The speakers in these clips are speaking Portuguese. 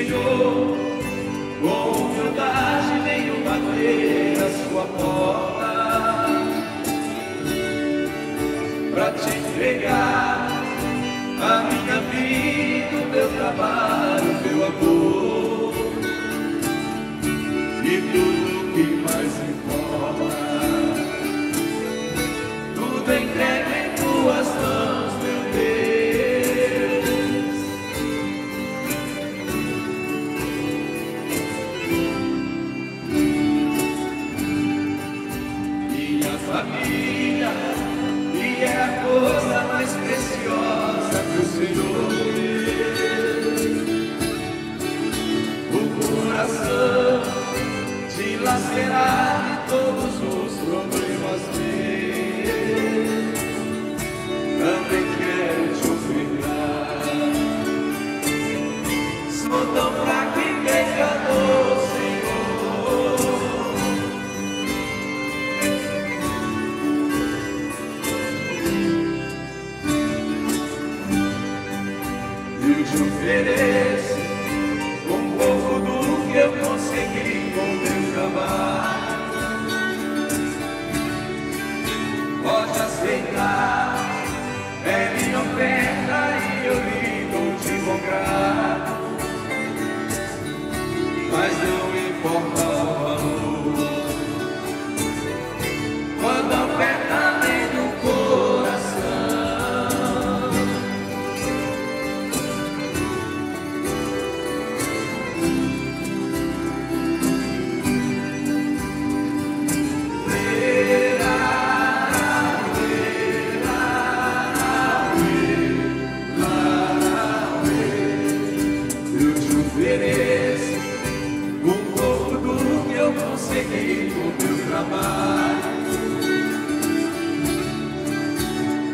Senhor, com humildade venho bater a sua porta para te entregar a minha. será. te oferece.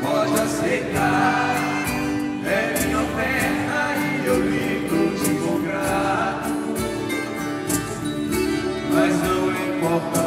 Pode aceitar, é minha oferta e eu ligo de bom grado. Mas não importa.